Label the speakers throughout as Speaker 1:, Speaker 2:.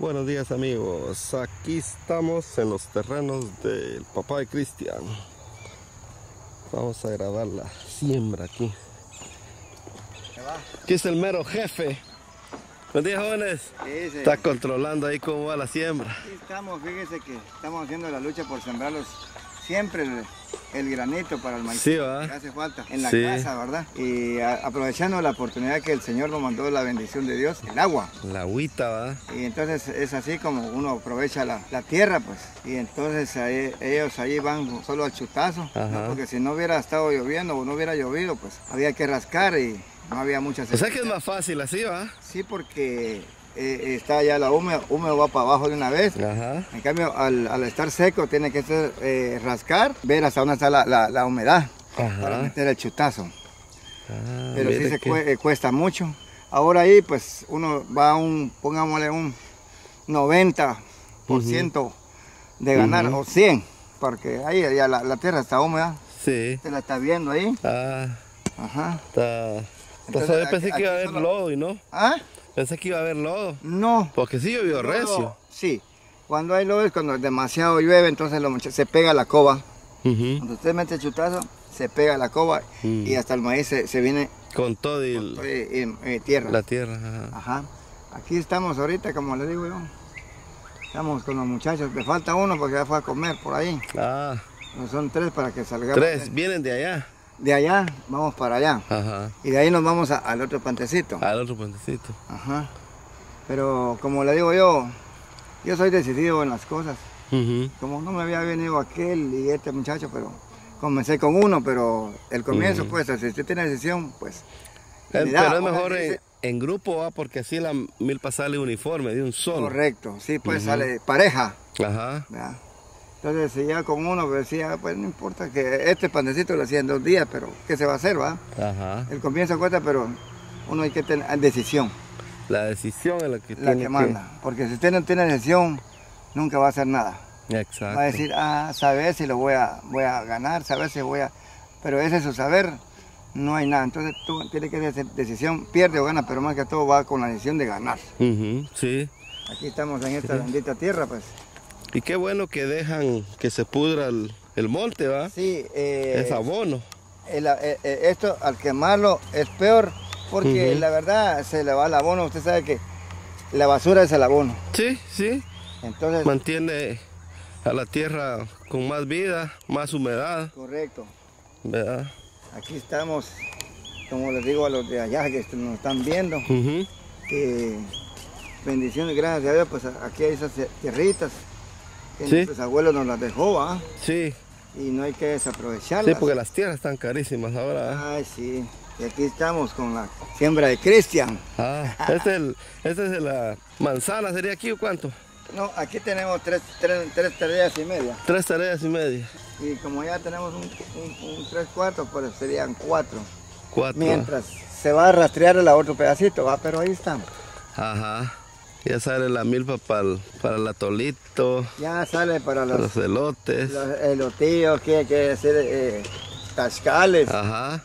Speaker 1: Buenos días amigos, aquí estamos en los terrenos del papá de Cristian. Vamos a grabar la siembra aquí. Aquí es el mero jefe. Buenos días jóvenes.
Speaker 2: Sí, sí.
Speaker 1: Está controlando ahí cómo va la siembra.
Speaker 2: Aquí estamos, fíjese que estamos haciendo la lucha por sembrarlos siempre el, granito para el maíz.
Speaker 1: Sí.
Speaker 2: Que hace falta en la
Speaker 1: Sí.
Speaker 2: casa, ¿verdad? Y a- aprovechando la oportunidad que el Señor nos mandó la bendición de Dios, el agua.
Speaker 1: La agüita va.
Speaker 2: Y entonces es así como uno aprovecha la, la tierra, pues. Y entonces ahí- ellos ahí van solo al chutazo, porque si no hubiera estado lloviendo o no hubiera llovido, pues había que rascar y no había mucha
Speaker 1: O sea que es más fácil así, va.
Speaker 2: Sí, porque eh, está ya la húmeda, húmedo va para abajo de una vez.
Speaker 1: Ajá.
Speaker 2: En cambio, al, al estar seco, tiene que ser, eh, rascar, ver hasta dónde está la, la- la humedad para meter el chutazo.
Speaker 1: Ah,
Speaker 2: Pero sí se
Speaker 1: que-
Speaker 2: cue- eh, cuesta mucho. Ahora ahí, pues uno va a un, pongámosle un 90% de ganar,
Speaker 1: Ujú.
Speaker 2: o 100, porque ahí ya la, la tierra está húmeda.
Speaker 1: Sí.
Speaker 2: Se la está viendo ahí.
Speaker 1: Ah,
Speaker 2: Ajá.
Speaker 1: está.
Speaker 2: Entonces,
Speaker 1: pensé que iba a haber lodo y no.
Speaker 2: ¿Ah?
Speaker 1: Pensé que iba a haber lodo.
Speaker 2: No.
Speaker 1: Porque sí llovió
Speaker 2: Lodo,
Speaker 1: recio.
Speaker 2: Sí. Cuando hay lodo es cuando demasiado llueve, entonces lo se pega la coba. Cuando usted mete el chutazo, se pega la coba
Speaker 1: Mm.
Speaker 2: y hasta el maíz se, se viene
Speaker 1: Con todo y el-
Speaker 2: eh, eh, tierra.
Speaker 1: la tierra. ajá.
Speaker 2: Ajá. Aquí estamos ahorita, como le digo yo. Estamos con los muchachos. Le falta uno porque ya fue a comer por ahí.
Speaker 1: Ah,
Speaker 2: Son tres para que salgamos.
Speaker 1: tres. Vienen de allá.
Speaker 2: De allá, vamos para allá.
Speaker 1: Ajá.
Speaker 2: Y de ahí nos vamos a- al otro pantecito.
Speaker 1: Al otro puentecito.
Speaker 2: Ajá. Pero como le digo yo, yo soy decidido en las cosas. Como no me había venido aquel y este muchacho, pero comencé con uno, pero el comienzo, pues, si usted tiene decisión, pues.
Speaker 1: Eh,
Speaker 2: da,
Speaker 1: pero es mejor en,
Speaker 2: dice-
Speaker 1: en grupo, va, porque así la milpa sale uniforme, de un solo.
Speaker 2: Correcto, sí, pues
Speaker 1: Ujú.
Speaker 2: sale pareja.
Speaker 1: Ajá.
Speaker 2: ¿verdad? Entonces, si ya con uno, decía, pues no importa que este pandecito lo hacía en dos días, pero ¿qué se va a hacer, va?
Speaker 1: Ajá.
Speaker 2: El comienzo cuesta, pero uno hay que tener decisión,
Speaker 1: La decisión es la que
Speaker 2: la
Speaker 1: tiene
Speaker 2: que manda. Porque si usted no tiene decisión, nunca va a hacer nada.
Speaker 1: Exacto.
Speaker 2: Va a decir, ah, saber si lo voy a, voy a ganar, saber si voy a... Pero ese es su saber, no hay nada. Entonces tú tienes que hacer decisión, pierde o gana, pero más que todo va con la decisión de ganar.
Speaker 1: Sí.
Speaker 2: Aquí estamos en esta bendita tierra, pues.
Speaker 1: Y qué bueno que dejan que se pudra el, el monte, ¿va?
Speaker 2: Sí, eh,
Speaker 1: es abono.
Speaker 2: el- eh, eh, esto al quemarlo es peor porque la verdad se le va el abono. Usted sabe que la basura es el abono.
Speaker 1: Sí, sí.
Speaker 2: Entonces,
Speaker 1: Mantiene a la tierra con más vida, más humedad,
Speaker 2: correcto.
Speaker 1: ¿verdad?
Speaker 2: Aquí estamos, como les digo a los de allá que nos están viendo,
Speaker 1: Ujú.
Speaker 2: que bendiciones, gracias a Dios, pues aquí hay esas tierritas que
Speaker 1: Sí.
Speaker 2: nuestros abuelos nos las dejó, ¿ah?
Speaker 1: Sí,
Speaker 2: Y no hay que desaprovecharlas.
Speaker 1: sí, porque las tierras están carísimas ahora. ¿eh?
Speaker 2: Ay, sí. Y aquí estamos con la siembra de Cristian.
Speaker 1: Ah, este es, el, este es la manzana, ¿sería aquí o cuánto?
Speaker 2: No, aquí tenemos tres, tres, tres tareas y media.
Speaker 1: Tres tareas y media.
Speaker 2: Y como ya tenemos un, un- un tres cuartos, pues serían cuatro.
Speaker 1: Cuatro.
Speaker 2: Mientras se va a rastrear el otro pedacito, va, pero ahí estamos.
Speaker 1: Ajá. Ya sale la milpa para el atolito,
Speaker 2: Ya sale para los,
Speaker 1: los elotes.
Speaker 2: los elotillos, que que hacer eh, tascales,
Speaker 1: Ajá.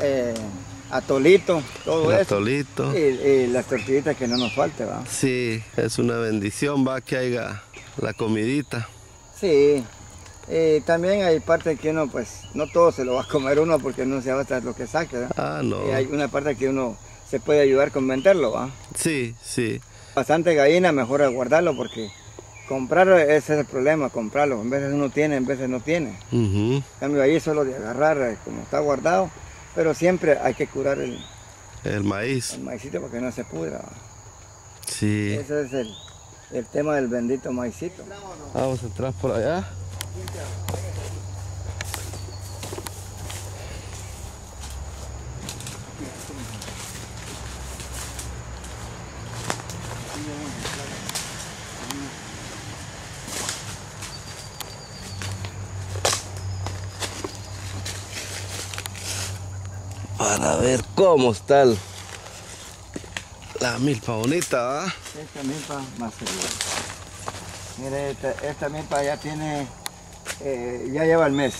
Speaker 2: Eh, atolito, todo
Speaker 1: El
Speaker 2: eso.
Speaker 1: atolito.
Speaker 2: Y, y las tortillitas que no nos falte, va.
Speaker 1: Sí, es una bendición, va, que haya la comidita.
Speaker 2: Sí. Y también hay partes que uno, pues, no todo se lo va a comer uno porque no se va hasta lo que saque, ¿verdad?
Speaker 1: Ah, no.
Speaker 2: Y hay una parte que uno se puede ayudar con venderlo, ¿va?
Speaker 1: Sí, sí.
Speaker 2: Bastante gallina, mejor guardarlo porque comprar ese es el problema, comprarlo. En veces uno tiene, en veces no tiene.
Speaker 1: Ujú.
Speaker 2: En cambio ahí solo de agarrar eh, como está guardado, pero siempre hay que curar el,
Speaker 1: El maíz.
Speaker 2: el maicito para que no se pudra.
Speaker 1: Sí.
Speaker 2: Ese es el, el tema del bendito maicito.
Speaker 1: Vamos a entrar por allá. Para ver cómo está el- la milpa bonita, ¿va?
Speaker 2: Esta milpa más segura. Mire, esta, esta milpa ya tiene, eh, ya lleva el mes.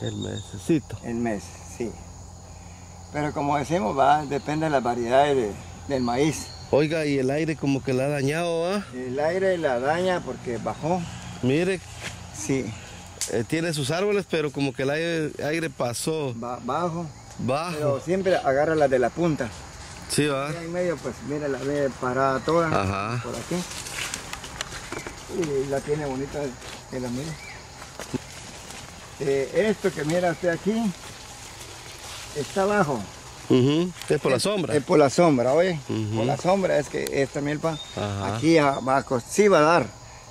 Speaker 1: El mesecito.
Speaker 2: El mes, sí. Pero como decimos, va, depende de las variedades de- del maíz.
Speaker 1: Oiga, y el aire como que la ha dañado, ¿ah?
Speaker 2: El aire la daña porque bajó.
Speaker 1: Mire,
Speaker 2: Sí,
Speaker 1: eh, tiene sus árboles, pero como que el aire, aire pasó
Speaker 2: bajo.
Speaker 1: bajo.
Speaker 2: Pero siempre agarra la de la punta.
Speaker 1: Sí, va.
Speaker 2: En medio, pues mira, la ve parada toda
Speaker 1: Ajá.
Speaker 2: por aquí. Y la tiene bonita, que la mire. Eh, esto que mira usted aquí, está abajo.
Speaker 1: Es por la sombra.
Speaker 2: Es por la sombra, oye. Por la sombra es que esta milpa
Speaker 1: Ajá.
Speaker 2: aquí abajo sí va a dar.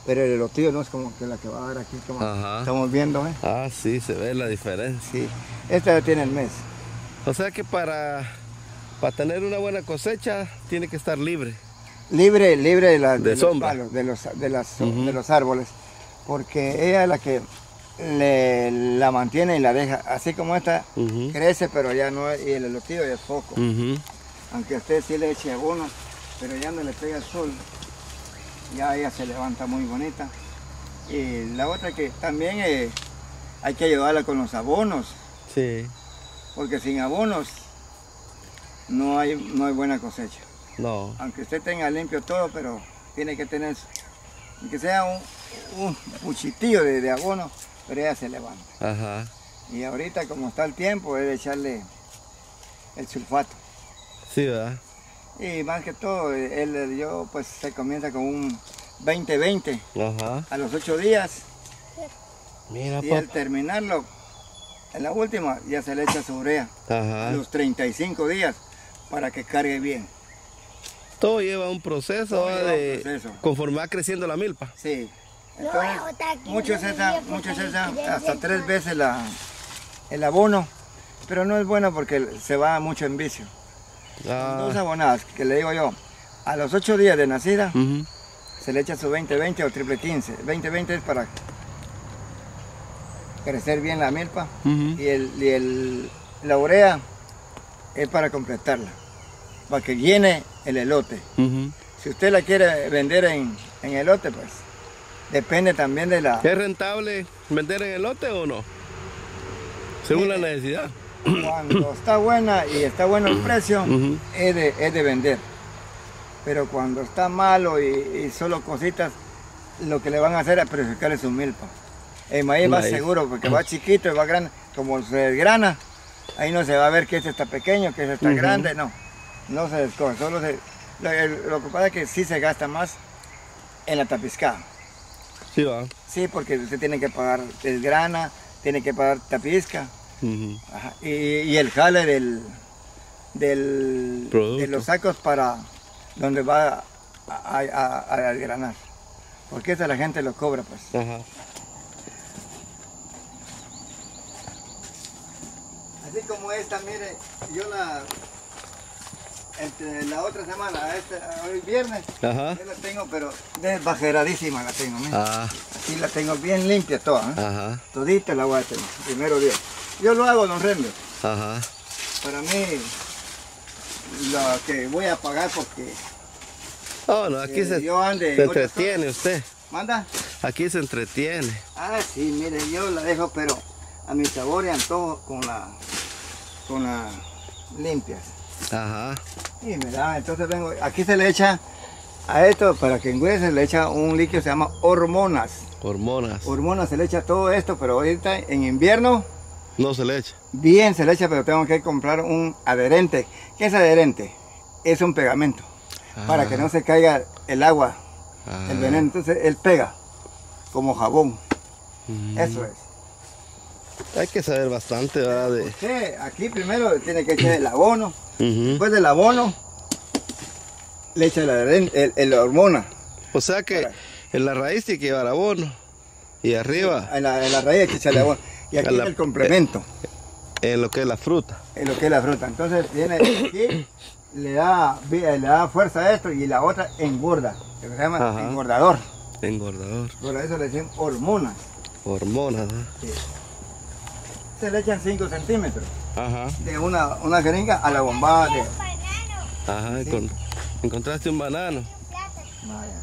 Speaker 2: Pero el elotío no es como que la que va a dar aquí, como
Speaker 1: Ajá.
Speaker 2: estamos viendo, ¿eh?
Speaker 1: Ah, sí, se ve la diferencia.
Speaker 2: Sí. Esta ya tiene el mes.
Speaker 1: O sea que para, para tener una buena cosecha tiene que estar libre.
Speaker 2: Libre, libre de, la-
Speaker 1: De
Speaker 2: los
Speaker 1: sombra.
Speaker 2: palos, de los, de, las- de los árboles. Porque ella es la que le- la mantiene y la deja. Así como esta
Speaker 1: Ujú.
Speaker 2: crece, pero ya no es, y el elotío ya es poco. Aunque usted sí le eche abono, pero ya no le pega el sol, ya ella se levanta muy bonita. Y la otra que también eh, hay que ayudarla con los abonos,
Speaker 1: Sí,
Speaker 2: porque sin abonos no hay, no hay buena cosecha.
Speaker 1: no.
Speaker 2: Aunque usted tenga limpio todo, pero tiene que tener, que sea un, un puchitillo de, de abono, pero ella se levanta.
Speaker 1: Ajá.
Speaker 2: Y ahorita como está el tiempo, es de echarle el sulfato.
Speaker 1: Sí, ¿verdad?
Speaker 2: Y más que todo, él, yo pues se comienza con un 20-20
Speaker 1: Ajá.
Speaker 2: a los 8 días
Speaker 1: Mira,
Speaker 2: y al
Speaker 1: papá.
Speaker 2: terminarlo, en la última ya se le echa su urea a
Speaker 1: Ajá.
Speaker 2: los 35 días para que cargue bien.
Speaker 1: Todo lleva un proceso,
Speaker 2: lleva un
Speaker 1: de
Speaker 2: proceso.
Speaker 1: conforme va creciendo la milpa.
Speaker 2: Sí. Entonces, muchos echan, muchos echan hasta tres veces la, el abono, pero no es bueno porque se va mucho en vicio. Dos abonadas, que le digo yo, a los 8 días de nacida, se le echa su 20-20 o triple 15. 20-20 es para crecer bien la milpa y, el, y el- la urea es para completarla, para que llene el elote. Si usted la quiere vender en, en elote, pues depende también de la...
Speaker 1: ¿Es rentable vender en elote o no? Según la necesidad.
Speaker 2: Cuando está buena y está bueno el precio,
Speaker 1: Ujú.
Speaker 2: es, de, es de vender. Pero cuando está malo y, y solo cositas, lo que le van a hacer es perjudicarle su milpa. El maíz va
Speaker 1: Maíz.
Speaker 2: seguro porque va chiquito y va grande. Como se desgrana, ahí no se va a ver que este está pequeño, que este está grande, no. No se descoge, solo se... Lo, el- lo que pasa es que sí se gasta más en la tapiscada.
Speaker 1: Sí, va.
Speaker 2: Sí, porque usted tiene que pagar desgrana, tiene que pagar. Ajá, Y, y el jale del, del de los sacos para donde va a, a, desgranar. Porque eso la gente lo cobra, pues.
Speaker 1: Ajá.
Speaker 2: Así como esta, mire, yo la, entre la otra semana, a este, a hoy viernes,
Speaker 1: Ajá.
Speaker 2: yo la tengo, pero desbajeradísima la tengo, mire.
Speaker 1: Ah,
Speaker 2: Aquí la tengo bien limpia toda, ¿eh?
Speaker 1: ajá.
Speaker 2: todita la voy a tener, primero Dios. Yo lo hago, don Rendo.
Speaker 1: Ajá.
Speaker 2: Para mí, lo que voy a pagar porque
Speaker 1: Oh, no, aquí
Speaker 2: Eh,
Speaker 1: se,
Speaker 2: yo ande
Speaker 1: se entretiene usted.
Speaker 2: manda.
Speaker 1: Aquí se entretiene.
Speaker 2: Ah, sí, mire, yo la dejo, pero a mi sabor y antojo con la, con las limpias.
Speaker 1: Ajá.
Speaker 2: Y me da, entonces vengo, aquí se le echa a esto, para que engüese, le echa un líquido se llama hormonas.
Speaker 1: Hormonas.
Speaker 2: Hormonas se le echa todo esto, pero ahorita en invierno,
Speaker 1: No se le echa.
Speaker 2: bien se le echa, pero tengo que comprar un adherente. ¿Qué es adherente? Es un pegamento, para
Speaker 1: Ah.
Speaker 2: que no se caiga el agua,
Speaker 1: Ah.
Speaker 2: el veneno. Entonces él pega, como jabón.
Speaker 1: Mm.
Speaker 2: Eso es.
Speaker 1: Hay que saber bastante, ¿verdad? De...
Speaker 2: Usted aquí primero tiene que echar el abono,
Speaker 1: Ujú.
Speaker 2: después del abono le echa el, adheren- el, hormona.
Speaker 1: O sea que en la raíz tiene que llevar abono. Y arriba,
Speaker 2: En la, en la raíz hay que echarle abono. Y aquí
Speaker 1: la-
Speaker 2: el complemento,
Speaker 1: en lo que es la fruta.
Speaker 2: en lo que es la fruta. Entonces viene aquí, le da, vi- le da fuerza a esto y la otra engorda, que se llama
Speaker 1: Ajá.
Speaker 2: engordador.
Speaker 1: Engordador.
Speaker 2: Por eso le decimos hormonas.
Speaker 1: Hormonas.
Speaker 2: Sí. Se le echan 5 centímetros
Speaker 1: Ajá.
Speaker 2: de una, una jeringa a la bombada de...
Speaker 1: Ajá. encon- Encontraste un banano.
Speaker 2: Vaya.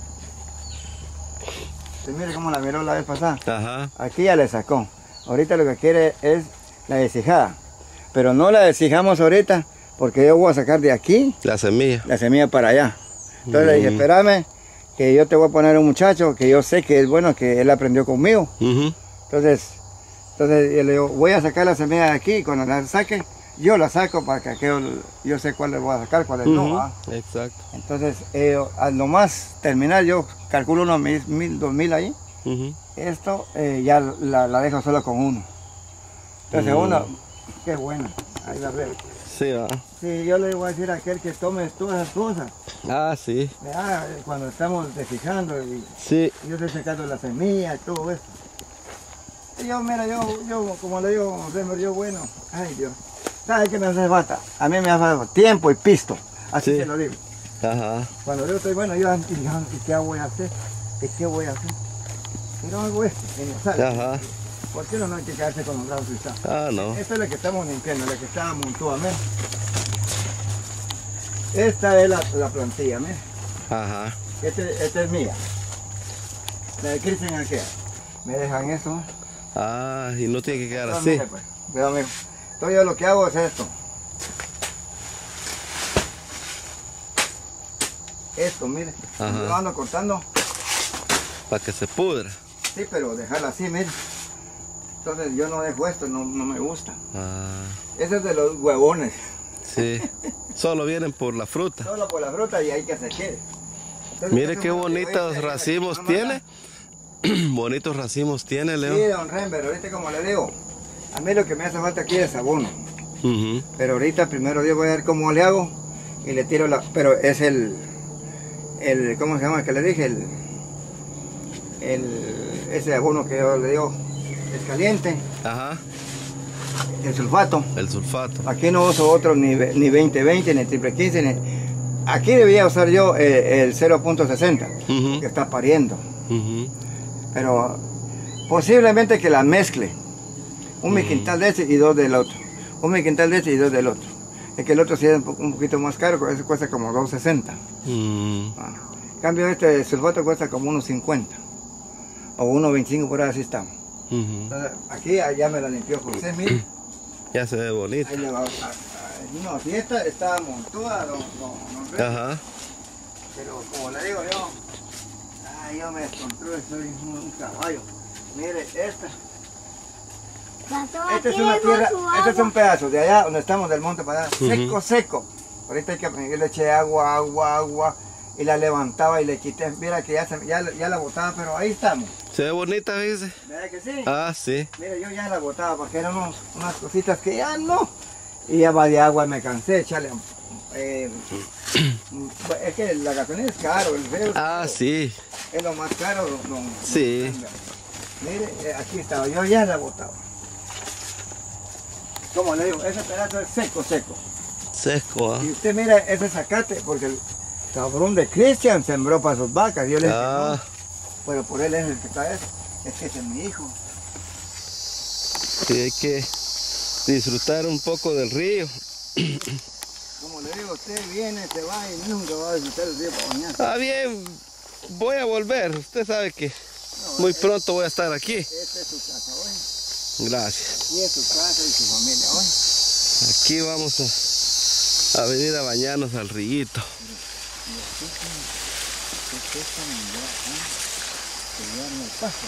Speaker 2: Usted mire cómo la miró la vez pasada.
Speaker 1: Ajá.
Speaker 2: Aquí ya le sacó. Ahorita lo que quiere es la deshijada. Pero no la deshijamos ahorita porque yo voy a sacar de aquí
Speaker 1: La semilla.
Speaker 2: la semilla para allá. Entonces le dije,
Speaker 1: Mm.
Speaker 2: espérame, que yo te voy a poner un muchacho que yo sé que es bueno, que él aprendió conmigo. Entonces, entonces yo le digo, voy a sacar la semilla de aquí y cuando la saque, yo la saco para que yo sé cuál le voy a sacar, cuál no.
Speaker 1: Exacto.
Speaker 2: Entonces, eh, a lo más terminar, yo calculo unos mil, mil, dos mil ahí.
Speaker 1: Ujú.
Speaker 2: Esto eh, ya la, la dejo solo con uno. Entonces
Speaker 1: Mm.
Speaker 2: uno, qué bueno, ahí la veo.
Speaker 1: Sí, va.
Speaker 2: Sí, yo le voy a decir a aquel que tome todas esas cosas.
Speaker 1: Ah, sí.
Speaker 2: Ah, cuando estamos desfijando y
Speaker 1: Sí.
Speaker 2: yo estoy sacando la semilla y todo eso. Yo, mira, yo, yo como le digo, yo bueno, ay Dios. ¿Sabes qué me hace falta? A mí me hace falta tiempo y pisto. Así
Speaker 1: Sí.
Speaker 2: se lo digo.
Speaker 1: Ajá.
Speaker 2: Cuando yo estoy bueno, yo, y yo, ¿y qué voy a hacer? ¿Y qué voy a hacer? No hago esto. me sale.
Speaker 1: Ajá.
Speaker 2: ¿Por qué no, no hay que quedarse con los brazos cruzados?
Speaker 1: Ah, no.
Speaker 2: Esta es la que estamos limpiando, la que está mutuamente. Esta es la, la plantilla, mira.
Speaker 1: Ajá.
Speaker 2: Este- Esta es mía. La de Cristian aquella. ¿Me dejan eso?
Speaker 1: Ah, y no tiene que quedar
Speaker 2: No,
Speaker 1: así.
Speaker 2: mire, pues. Mijo. Entonces yo lo que hago es esto. Esto, mire.
Speaker 1: Ajá.
Speaker 2: Lo ando cortando.
Speaker 1: Para que se pudra.
Speaker 2: Sí, pero dejarla así, mire. Entonces yo no dejo esto, no, no me gusta.
Speaker 1: Ah,
Speaker 2: Ese es de los huevones.
Speaker 1: sí. Solo vienen por la fruta.
Speaker 2: Solo por la fruta y hay que se quede. Entonces,
Speaker 1: Mire qué bonitos
Speaker 2: este,
Speaker 1: racimos tiene. bonitos racimos tiene,
Speaker 2: Sí,
Speaker 1: Leo.
Speaker 2: don Rember, ahorita como le digo, a mí lo que me hace falta aquí es abono. Pero ahorita primero Dios voy a ver cómo le hago y le tiro la... Pero es el... el ¿Cómo se llama el que le dije? El, el, ese abono que yo le digo es caliente,
Speaker 1: Ajá.
Speaker 2: el sulfato.
Speaker 1: El sulfato.
Speaker 2: Aquí no uso otro ni, ni 2020, ni triple 15, ni... Aquí debía usar yo eh, el 0.60,
Speaker 1: Ujú.
Speaker 2: que está pariendo.
Speaker 1: Ujú.
Speaker 2: Pero posiblemente que la mezcle. Un
Speaker 1: Mm.
Speaker 2: quintal de este y dos del otro. Un quintal de este y dos del otro. Es que el otro sí es un po- un poquito más caro, ese cuesta como 2.60.
Speaker 1: Mm.
Speaker 2: Ah. En cambio este sulfato cuesta como unos 50. O 1.25 por ahí así estamos. Entonces, aquí allá me la limpió José, mire.
Speaker 1: Ya se ve bonito.
Speaker 2: Ahí le va a- a- a- no, si esta está montuda, don Rey,
Speaker 1: Ajá.
Speaker 2: pero como le digo yo, yo me descontrolo, soy un, un caballo. Mire, esta. Este es una tierra, este es un pedazo de allá donde estamos del monte para allá, seco, seco. Ahorita hay que, yo le eché agua, agua, agua y la levantaba y le quité. Mira que ya, se- ya, ya la botaba, pero ahí estamos.
Speaker 1: Se ve bonita, fíjese.
Speaker 2: ¿Verdad que sí?
Speaker 1: Ah, sí.
Speaker 2: Mira, yo ya la botaba porque eran unos- unas cositas que ya no. Y ya va de agua, me cansé echarle. Eh, es que la gasolina es caro, el feo es
Speaker 1: Ah, sí.
Speaker 2: Es lo más caro. don-
Speaker 1: Sí.
Speaker 2: don- Mire, eh, aquí estaba, yo ya la botaba. Como le digo, ese pedazo es seco, seco.
Speaker 1: Seco, ¿ah?
Speaker 2: Y usted mira ese zacate, porque el cabrón de Cristian sembró para sus vacas. Yo le dije,
Speaker 1: Ah,
Speaker 2: no, pero por él es el que está eso. Es que ese es mi hijo.
Speaker 1: sí, hay que disfrutar un poco del río.
Speaker 2: Le digo, usted viene, se va y nunca va a disfrutar el río para bañar.
Speaker 1: Ah, bien. Voy a volver. Usted sabe que muy pronto voy a estar aquí.
Speaker 2: Esta es su casa hoy.
Speaker 1: Gracias.
Speaker 2: Aquí es su casa y su familia hoy.
Speaker 1: Aquí vamos a, a venir a bañarnos al
Speaker 2: está paso.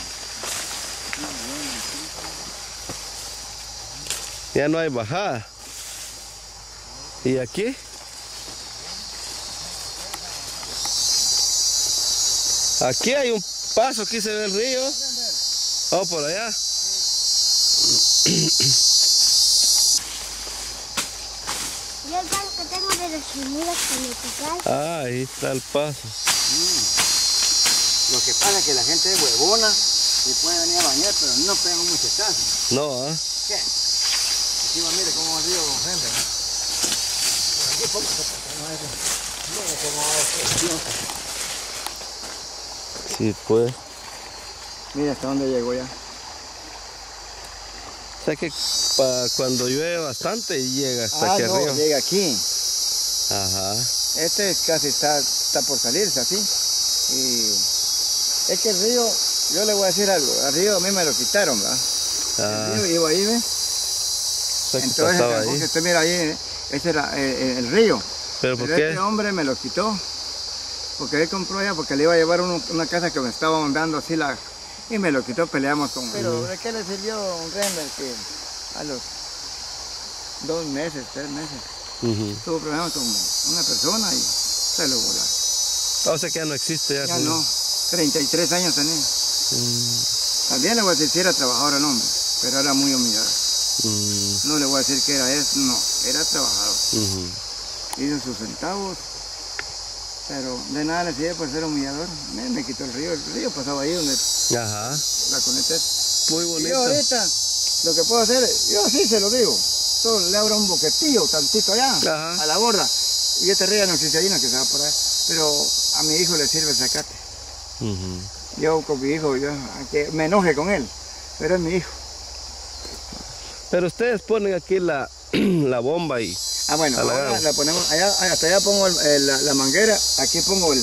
Speaker 1: Ya no hay bajada. ¿Y aquí? Aquí hay un paso, aquí se ve el río. Vamos por allá.
Speaker 3: Yo el pan que tengo de las semillas genéticas.
Speaker 1: Ah, ahí está el paso.
Speaker 2: Lo que pasa es que la gente es huevona y puede venir a bañar, pero no pegan mucho caso.
Speaker 1: No, ¿ah?
Speaker 2: ¿Qué? Aquí va, mire cómo ha sido con gente. ¿no? Por aquí poco no es.
Speaker 1: Sí, pues.
Speaker 2: Mira hasta dónde llegó ya.
Speaker 1: O sea que cuando llueve bastante llega hasta
Speaker 2: ah,
Speaker 1: aquí
Speaker 2: no,
Speaker 1: arriba.
Speaker 2: llega aquí.
Speaker 1: Ajá.
Speaker 2: Este es casi está, está por salirse así. Y es que el río, yo le voy a decir algo, el río a mí me lo quitaron, ¿verdad?
Speaker 1: Ah,
Speaker 2: El río iba ahí, ¿ves?
Speaker 1: o sea
Speaker 2: Entonces,
Speaker 1: pasaba
Speaker 2: el
Speaker 1: ahí.
Speaker 2: que usted mira ahí, ¿eh? ese era eh, el, río.
Speaker 1: Pero ¿por
Speaker 2: Pero
Speaker 1: qué?
Speaker 2: este hombre me lo quitó. Porque él compró ya porque le iba a llevar uno- una casa que me estaba andando así la y me lo quitó, peleamos con Pero ¿de qué le sirvió un render que a los dos meses, tres meses, tuvo problemas con una persona y se lo volaron.
Speaker 1: O sea que ya no existe. Ya,
Speaker 2: Ya no, 33 años tenía.
Speaker 1: Mm,
Speaker 2: También le voy a decir si era trabajador el hombre, pero era muy humillado.
Speaker 1: mm,
Speaker 2: No le voy a decir que era eso, no, era trabajador. Hizo sus centavos, pero de nada le sirve por ser humillador. Me, me quitó el río, el río pasaba ahí donde
Speaker 1: Ajá.
Speaker 2: la conecté.
Speaker 1: Muy
Speaker 2: Y
Speaker 1: bonito.
Speaker 2: ahorita lo que puedo hacer, yo sí se lo digo, solo le abro un boquetillo tantito allá,
Speaker 1: Ajá.
Speaker 2: a la borda. Y este río no que se va por ahí. Pero a mi hijo le sirve el zacate.
Speaker 1: Ujú.
Speaker 2: Yo con mi hijo, yo, aunque me enoje con él, pero es mi hijo.
Speaker 1: Pero ustedes ponen aquí la, la bomba y...
Speaker 2: Ah, bueno,
Speaker 1: la
Speaker 2: ahora
Speaker 1: gama.
Speaker 2: la ponemos, allá, hasta allá pongo el- el- la, la manguera, aquí pongo el,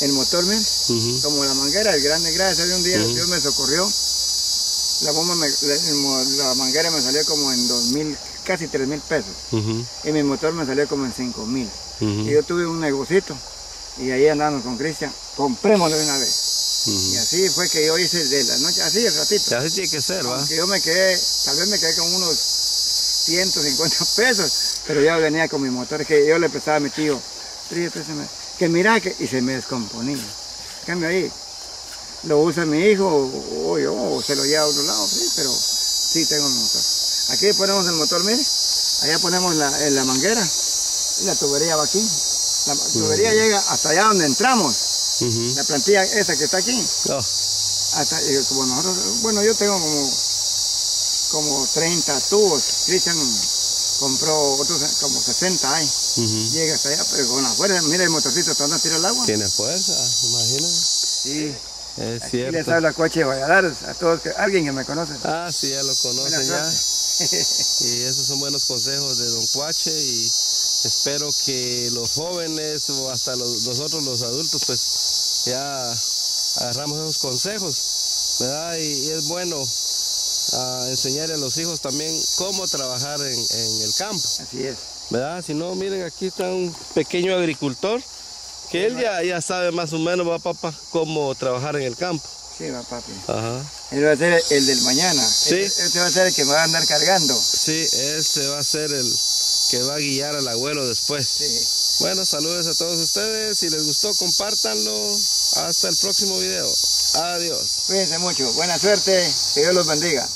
Speaker 2: el motor, miren,
Speaker 1: Ujú.
Speaker 2: como la manguera, el grande, gracias a un día
Speaker 1: Ujú.
Speaker 2: Dios me socorrió. La bomba, me- la, manguera me salió como en dos mil, casi tres mil pesos.
Speaker 1: Ujú.
Speaker 2: Y mi motor me salió como en cinco mil. Y yo tuve un negocito, y ahí andamos con Cristian, comprémoslo de una vez. Y así fue que yo hice de la noche, así el ratito.
Speaker 1: Así tiene que ser, ¿va?
Speaker 2: Aunque yo me quedé, tal vez me quedé con unos 150 pesos, pero ya venía con mi motor, que yo le prestaba a mi tío, que mira, que, y se me descomponía. Cambio ahí, lo usa mi hijo, o, o yo, o se lo lleva a otro lado, sí, pero sí tengo mi motor. Aquí ponemos el motor, mire, allá ponemos la, en la manguera, y la tubería va aquí. La tubería llega hasta allá donde entramos, la plantilla esa que está aquí.
Speaker 1: Oh,
Speaker 2: Hasta, eh, como nosotros, bueno, yo tengo como, como 30 tubos. Cristian compró otros como 60 ahí. Llega hasta allá, pero con la fuerza, mira el motorcito hasta donde tira el agua.
Speaker 1: Tiene fuerza, imagínate.
Speaker 2: Sí,
Speaker 1: Es
Speaker 2: aquí les
Speaker 1: cierto.
Speaker 2: habla Coche Valladares, a todos, que, alguien que me conoce.
Speaker 1: Ah, sí, ya lo conocen ya. Y esos son buenos consejos de Don Cuache y espero que los jóvenes o hasta los- nosotros los adultos pues ya agarramos esos consejos, ¿verdad? Y, y es bueno ah, enseñarle a los hijos también cómo trabajar en, en el campo,
Speaker 2: Así es.
Speaker 1: ¿verdad? Si no, miren, aquí está un pequeño agricultor que él ya, ya sabe más o menos, va papá, cómo trabajar en el campo.
Speaker 2: Sí, va papi.
Speaker 1: Ajá.
Speaker 2: Él va a ser el del mañana.
Speaker 1: Sí.
Speaker 2: Este, este va a ser el que me va a andar cargando.
Speaker 1: Sí, este va a ser el que va a guiar al abuelo después.
Speaker 2: Sí.
Speaker 1: Bueno, saludos a todos ustedes. Si les gustó, compártanlo. Hasta el próximo video. Adiós.
Speaker 2: Cuídense mucho. Buena suerte. Que Dios los bendiga.